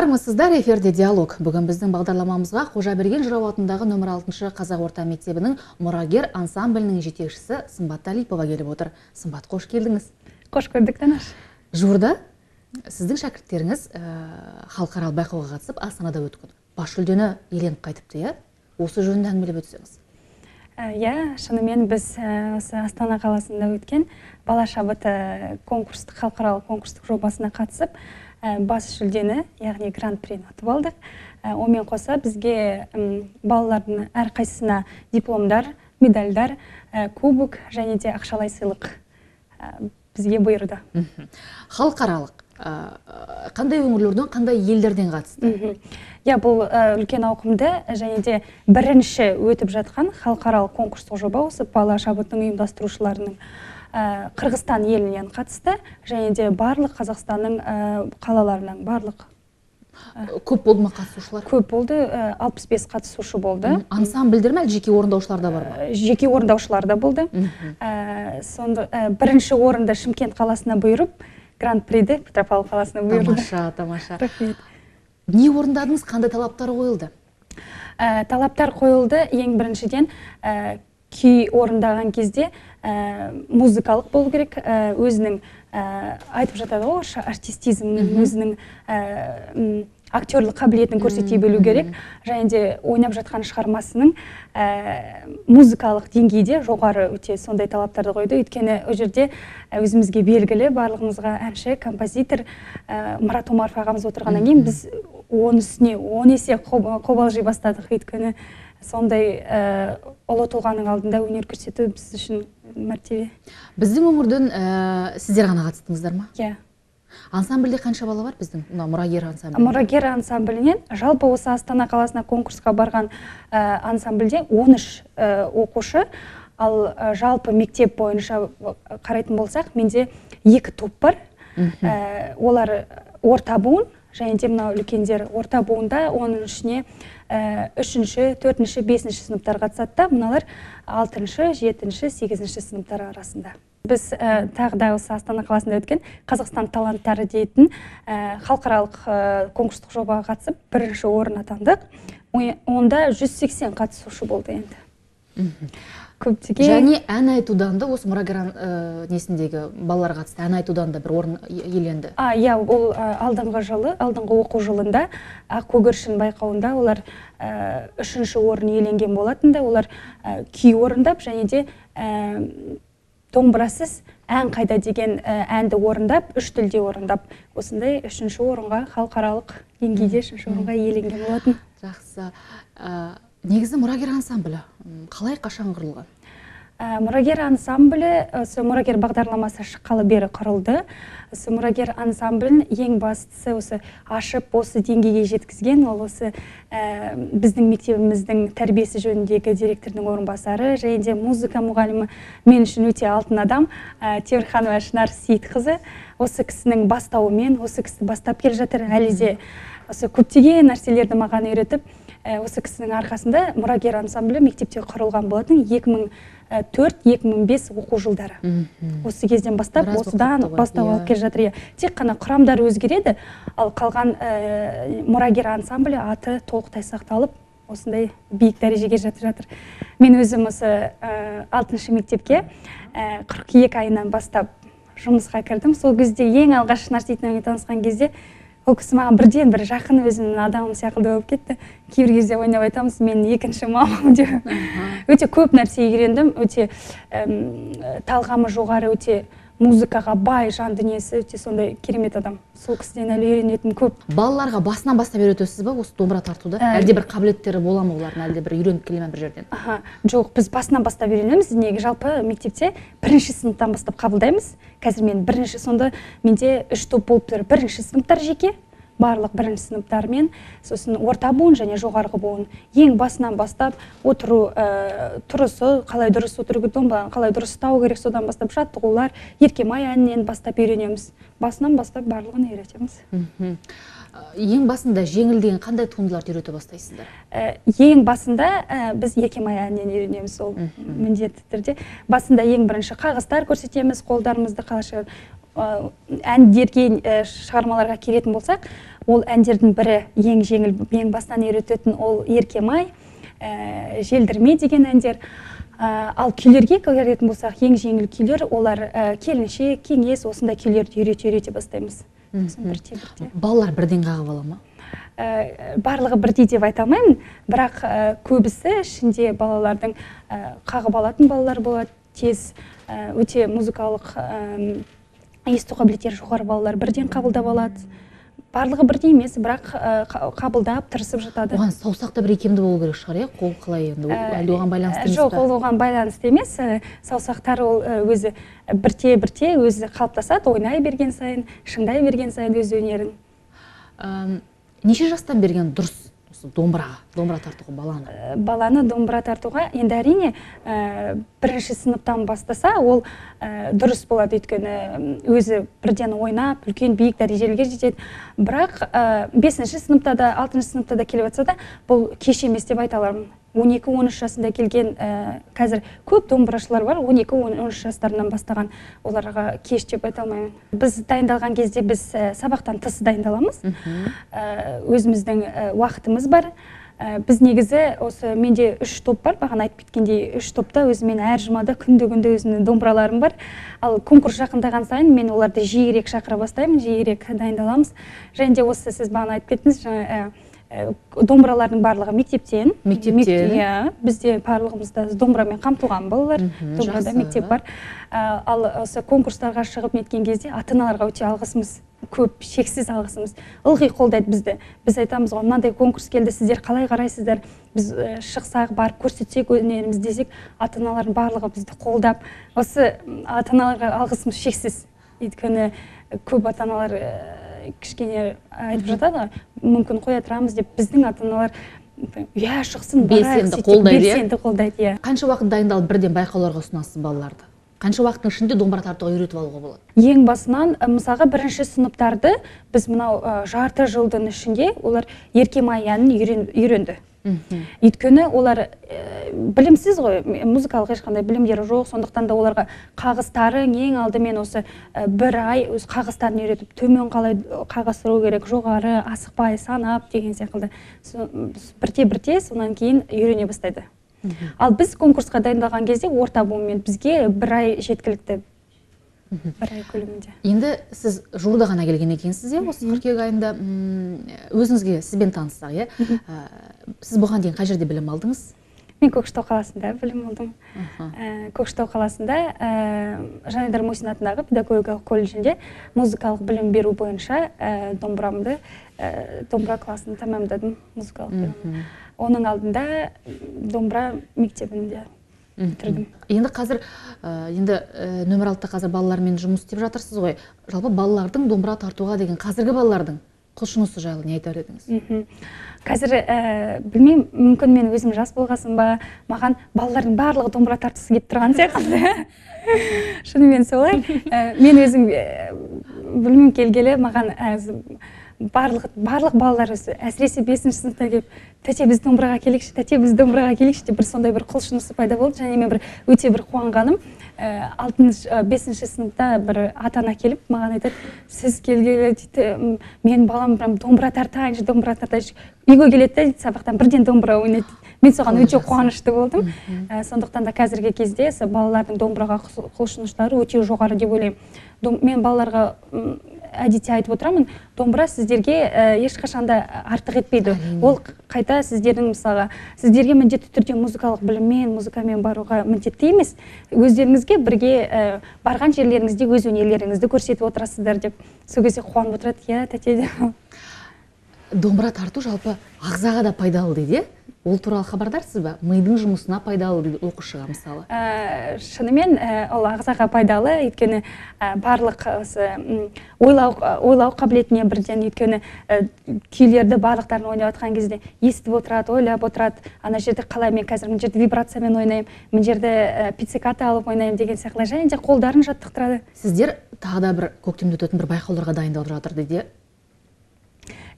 армысыздар эфирде диалог. Бүгін біздің бағдарламамызға қожаберген жырау атындағы нөмір алтыншы қазақ орта мектебінің мұрагер ансамблінің жетекшісі сымбат талипова келіп отыр. Сымбат қош келдіңіз. Қош көрдік танаш. Жуырда сіздің шәкірттеріңіз ә, халықаралық байқауға қатысып астанада өткен. Бас жүлдені иеленіп қайтыпты иә? Осы жөнінде әңгімелеп өтсеңіз. Иә шынымен біз осы астана қаласында өткен бала шабыты конкурстық халықаралық конкурстық жобасына қатысып бас жүлдені яғни гран прини ұтып алдық онымен қоса бізге балалардың әрқайсысына дипломдар медальдар кубок және де ақшалай сыйлық бізге бұйырды. Халықаралық қандай өңірлерден қандай елдерден қатысты? Иә бұл үлкен ауқымды және де бірінші өтіп жатқан халықаралық конкурстық жоба осы бала шабыттың ұйымдастырушыларының қырғызстан елінен қатысты және де барлық қазақстанның қалаларынан барлық көп болды ма қатысушылар? көп болды. Алпыс бес қатысушы болды. Ансамбльдер ме жеке орындаушылар да бар ма? Жеке орындаушылар да болды. Сонда бірінші орынды шымкент қаласына бұйырып гран приді петропавл қаласына бұйырды. Тамаша тамаша. Рахмет. Не орындадыңыз? Қандай талаптар қойылды? Талаптар қойылды. Ең біріншіден күй орындаған кезде музыкалық болу керек. Өзінің айтып жатады ғой артистизмнің өзінің актерлік қабілетін көрсете білу керек. Және де ойнап жатқан шығармасының музыкалық деңгейде жоғары өте сондай талаптарды қойды. Өйткені ол жерде өзімізге белгілі барлығымызға әнші композитор мұрат омаров ағамыз отырғаннан кейін біз оның үстіне он есе қобалжи бастадық. Өйткені сондай ұлы тұлғаның алдында өнер көрсету біз үшін мәртебе. Біздің өңірден сіздер ғана қатыстыңыздар ма? Иә. Ансамбльде қанша бала бар біздің? Мына мұрагер ансамблі мұрагер ансамблінен жалпы осы астана қаласына конкурсқа барған ансамбльде 13 оқушы. Ал жалпы мектеп бойынша қарайтын болсақ менде екі топ бар. Олар орта буын және де мынау үлкендер орта буында оның ішіне үшінші төртінші бесінші сыныптар қатысады да. Мыналар алтыншы жетінші сегізінші сыныптар арасында. Біз тағы да осы астана қаласында өткен қазақстан таланттары дейтін халықаралық конкурстық жобаға қатысып бірінші орын атандық. Онда 180 қатысушы болды енді. Көптеген және ән айтудан да осы мұрагер несіндегі балалар қатысты ән айтудан да бір орын иеленді а иә ол алдыңғы жылы алдыңғы оқу жылында ақ көгершін байқауында олар үшінші орын иеленген болатын да олар күй орындап және де домбырасыз ән қайда деген әнді орындап үш тілде орындап осындай үшінші орынға халықаралық деңгейде үшінші орынға иеленген болатын. Жақсы. Негізі мұрагер ансамблі. Қалай қашан құрылған? Мұрагер ансамблі осы мұрагер бағдарламасы шыққалы бері құрылды. Осы мұрагер ансамблін ең бастысы осы ашып осы деңгейге жеткізген ол осы біздің мектебіміздің тәрбиесі жөніндегі директордың орынбасары және де музыка мұғалімі мен үшін өте алтын адам темірханова шынар сейітқызы. Осы кісінің бастауымен осы кісі бастап келе жатыр. Әлі де осы көптеген нәрселерді маған үйретіп осы кісінің арқасында мұрагер ансамблі мектепте құрылған болатын 2004-2005 оқу жылдары. Осы кезден бастап осыдан бастау алып келе жатыр. Иә. Тек қана құрамдары өзгереді ал қалған мұрагер ансамблі аты толықтай сақталып осындай биік дәрежеге жетіп жатыр. Мен өзім осы алтыншы мектепке қыркүйек айынан бастап жұмысқа кірдім. Сол кезде ең алғаш нарсейтовнамен танысқан кезде ол кісі маған бірден бір жақын өзімнің адамым сияқты болып кетті. Кейбір кезде ойнап айтамыз мен екінші мамам деп. Өте көп нәрсе үйрендім. Өте талғамы жоғары өте музыкаға бай жан дүниесі өте сондай керемет адам. Сол кісіден әлі үйренетін көп. Балаларға басынан бастап үйретесіз ба? Осы домбыра тартуды? Әлде бір қабілеттері бола ма олардың? Әлде бір үйреніп келе ма бір жерден? Аха жоқ біз басынан бастап үйренеміз. Неге? Жалпы мектепте бірінші сыныптан бастап қабылдаймыз. Қазір мен бірінші сонда менде үш топ болып тұр. Бірінші сыныптар жеке барлық бірінші сыныптармен сосын орта буын және жоғарғы буын ең басынан бастап отыру ә, тұрысы қалай дұрыс отыру керек қалай дұрыс ұстау керек содан бастап жаттығулар еркемай әнінен бастап үйренеміз. Басынан бастап барлығын үйретеміз. Ең басында жеңіл деген қандай туындыларды үйрете бастайсыздар? Ең басында біз еркемай әнінен үйренеміз ол міндетті түрде. Басында ең бірінші қағаздар көрсетеміз қолдарымызды қалайша ә, әндерге шығармаларға келетін болсақ ол әндердің бірі ең жеңіл ең басынан үйрететін ол еркемай ә, желдірме деген әндер. Ә, ал күйлерге келетін болсақ ең жеңіл күйлер олар ә, келіншек кеңес осындай күйлерді үйрете үйрете бастаймыз. Бірте бірте балалар бірден қағып ала ма? Ә, барлығы бірдей деп айта алмаймын. Бірақ ә, көбісі ішінде балалардың ә, қағып алатын балалар болады. Тез өте музыкалық есту қабілеттері жоғары балалар бірден қабылдап алады. Барлығы бірдей емес бірақ ә, қа- қабылдап тырысып жатады. Оған саусақ та бір икемді болу керек шығар иә? Қол қалай енді? Әлде оған байланысты емес жоқ ол оған байланысты емес. Ә, саусақтар ол ә, өзі бірте бірте өзі қалыптасады ойнай берген сайын шыңдай берген сайын өз өнерін. Неше жастан берген дұрыс осы домбыраға домбыра тартуға баланы? Ә, баланы домбыра тартуға енді әрине ә, бірінші сыныптан бастаса ол ә, дұрыс болады. Өйткені өзі бірден ойнап үлкен биік дәрежелерге жетеді. Бірақ ә, бесінші сыныпта да алтыншы сыныпта да келіп жатса да бұл кеш емес деп айта аламын. 12-13 жасында келген ә, қазір көп домбырашылар бар 12-13 жастарынан бастаған оларға кеш деп айта алмаймын. Біз дайындалған кезде біз ә, сабақтан тыс дайындаламыз. Ә, өзіміздің ә, уақытымыз бар. Ә, біз негізі осы менде үш топ бар бағана айтып кеткендей үш топта өзімен әр жұмада күнде күнде өзімнің домбыраларым бар. Ал конкурс жақындаған сайын мен оларды жиірек шақыра бастаймын жиірек дайындаламыз. Және де осы сіз бағана айтып кеттіңіз жаңа домбыралардың барлығы мектептен. Мектептен. Мек- иә бізде барлығымызда домбырамен қамтылған балалар. Домбырада мектеп бар. Ә, ал осы конкурстарға шығып неткен кезде ата аналарға өте алғысымыз көп шексіз алғысымыз. Ылғи қолдайды бізді. Біз айтамыз ғой мынандай конкурс келді сіздер қалай қарайсыздар? Біз ә, шықсақ барып көрсетсек өнерімізді десек ата аналардың барлығы бізді қолдап осы ата аналарға алғысымыз шексіз. Өйткені көп ата аналар кішкене айтып жатады ғой. Мүмкін қоя тұрамыз деп біздің ата аналар иә шықсын Белсенді қолдайды, иә? белсенді қолдайды иә. Қанша уақыт дайындалып бірден байқауларға ұсынасыз балаларды? Қанша уақыттың ішінде домбыра тартуға үйретіп алуға болады? Ең басынан мысалға бірінші сыныптарды біз мынау жарты жылдың ішінде олар еркемай әнін үйрен- үйренді. Өйткені олар ә, білімсіз ғой. Музыкалық ешқандай білімдері жоқ. Сондықтан да оларға қағыстарын ең алдымен осы ә, бір ай өз қағыстарын үйретіп төмен қалай қағыс ұру керек жоғары асықпай санап деген секілді бірте бірте сонан кейін үйрене бастайды. Ал біз конкурсқа дайындалған кезде орта буынмен бізге бір ай жеткілікті бір ай көлемінде. Енді сіз жуырда ғана келген екенсіз иә? Осы қыркүйек айында өзіңізге сізбен таныссақ иә? Сіз бұған дейін қай жерде білім алдыңыз? Мен көкшетау қаласында білім алдым. Ә, көкшетау қаласында ә, жанайдар мусин атындағы педагогикалық колледжінде музыкалық білім беру бойынша ә, домбырамды ә, домбыра классын тәмамдадым музыкалық білім оның алдында домбыра мектебінде бітірдім енді қазір ә, енді ә, нөмір алтыда қазір балалармен жұмыс істеп жатырсыз ғой. Жалпы балалардың домбыра тартуға деген қазіргі балалардың құлшынысы жайлы не айтар едіңіз? Қазір ә, білмеймін мүмкін мен өзім жас болғасын ба маған балалардың барлығы домбыра тартқысы келіп тұрған сияқты. Шынымен солай. Ә, мен өзім ә, білмеймін келгелі маған барлық барлық балалар әсіресе бесінші сыныпта келіп тәте біз домбыраға келейікші тәте біз домбыраға келейікші деп бір сондай бір құлшынысы пайда болды. Және мен бір өте бір қуанғаным. Ә, алтыншы ә, бесінші сыныпта бір ата ана келіп маған айтады сіз келгелі дейді «м, менің балам прям домбыра тартайыншы домбыра тартайыншы үйге келеді да дейді сабақтан бірден домбыра ойнайды мен соған өте қуанышты болдым. Ә, сондықтан да қазіргі кезде балалардың домбыраға құлшыныштары өте жоғары деп ойлаймын. Мен балаларға әдетте айтып отырамын домбыра сіздерге ә, ешқашан да артық етпейді. Ол қайта сіздердің мысалға сіздерге міндетті түрде музыкалық біліммен музыкамен баруға міндетті емес. Өздеріңізге бірге ә, барған жерлеріңізде өз өнерлеріңізді көрсетіп отырасыздар деп сол кезде қуанып отырады. Иә тәте деп домбыра тарту жалпы ағзаға да пайдалы дейді иә? Ол туралы хабардарсыз ба? Мидың жұмысына пайдалы дейді оқушыға мысалы. Ә, шынымен ә, ол ағзаға пайдалы. Өйткені ә, барлық осы ойлау ойлау қабілетіне бірден өйткені ә, күйлерді барлықтарын ойнап жатқан кезде естіп отырады ойлап отырады. Ана жерде қалай мен қазір мына жерде вибрациямен ойнаймын мына жерде ә, пицциката алып ойнаймын деген сияқты. Және де қолдарын жаттықтырады. Сіздер тағы да бір көктемде өтетін бір байқауларға дайындалып жатыр дейді.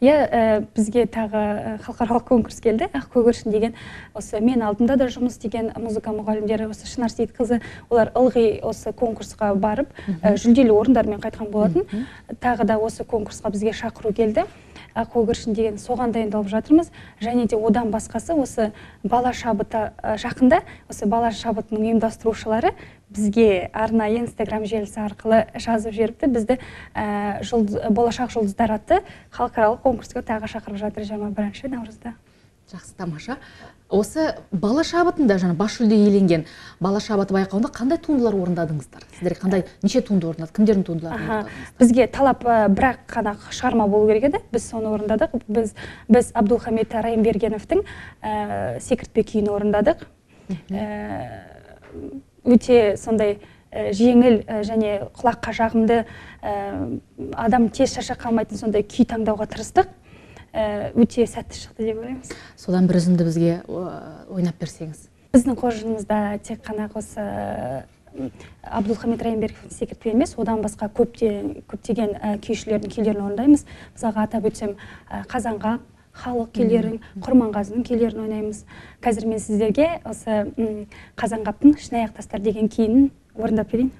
Иә ә, бізге тағы халықаралық конкурс келді. Ақ көгершін деген осы мен алдымда да жұмыс істеген музыка мұғалімдері осы шынар сейітқызы олар ылғи осы конкурсқа барып ә, жүлделі орындармен қайтқан болатын. Тағы да осы конкурсқа бізге шақыру келді. Ақ көгершін деген соған дайындалып жатырмыз. Және де одан басқасы осы бала шабыты жақында осы бала шабытының ұйымдастырушылары бізге арнайы инстаграм желісі арқылы жазып жіберіпті. Бізді ә, жұлдыз, болашақ жұлдыздар атты халықаралық конкурсқа тағы шақырып жатыр жиырма бірінші наурызда. Жақсы тамаша. Осы бала шабытында жаңа бас жүлде иеленген бала шабыты байқауында қандай туындылар орындадыңыздар? Сіздер қандай неше туынды орындадыңыз? Кімдердің туындыларын орындадыңыздар бізге талап бір ақ қана шығарма болу керек еді. Біз соны орындадық. Біз біз абдулхамид райымбергеновтың ә, секіртпе күйін орындадық. Ә, өте сондай ә, жеңіл ә, және құлаққа жағымды ә, адам тез шаршап қалмайтын сондай күй таңдауға тырыстық. Өте сәтті шықты деп ойлаймыз. Содан бір үзінді бізге ойнап берсеңіз. Біздің қоржынымызда тек қана осы абдулхамид райымбековтың секіртпе емес одан басқа көптеген, көптеген күйшілердің күйлерін орындаймыз. Мысалға атап өтсем қазанғап халық күйлерін құрманғазының күйлерін ойнаймыз. Қазір мен сіздерге осы қазанғаптың шыны аяқ тастар деген күйін орындап берейін.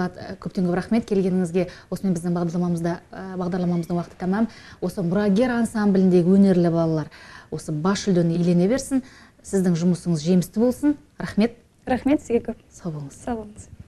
Сымбат ә, көптен көп рахмет келгеніңізге. Осымен біздің бағдарламамызда ә, бағдарламамыздың уақыты тәмам осы мұрагер ансамбліндегі өнерлі балалар осы бас жүлдені иелене берсін. Сіздің жұмысыңыз жемісті болсын. Рахмет. Рахмет сізге көп сау болыңыз. Сау болыңыз.